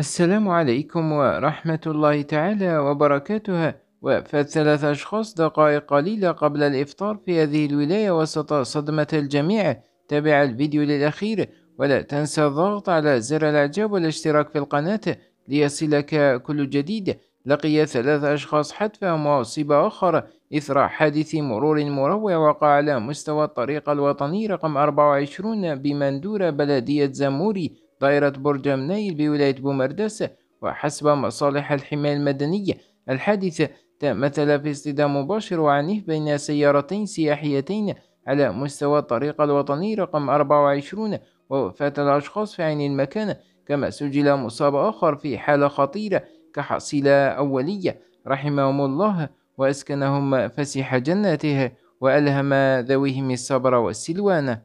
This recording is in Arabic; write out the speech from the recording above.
السلام عليكم ورحمة الله تعالى وبركاته. وفات ثلاث أشخاص دقائق قليلة قبل الإفطار في هذه الولاية وسط صدمة الجميع. تابع الفيديو للأخير ولا تنسى الضغط على زر الإعجاب والاشتراك في القناة ليصلك كل جديد. لقي ثلاث أشخاص حتفهم وأصيب آخر. إثر حادث مرور مروع وقع على مستوى الطريق الوطني رقم 24 بمندورة بلدية زموري. دائرة برج منيل بولاية بومرداس وحسب مصالح الحماية المدنية. الحادث تمثل في اصطدام مباشر وعنيف بين سيارتين سياحيتين على مستوى الطريق الوطني رقم 24 ووفاة الأشخاص في عين المكان كما سجل مصاب آخر في حالة خطيرة كحصيلة أولية. رحمهم الله وأسكنهم فسيح جناته وألهم ذويهم الصبر والسلوان.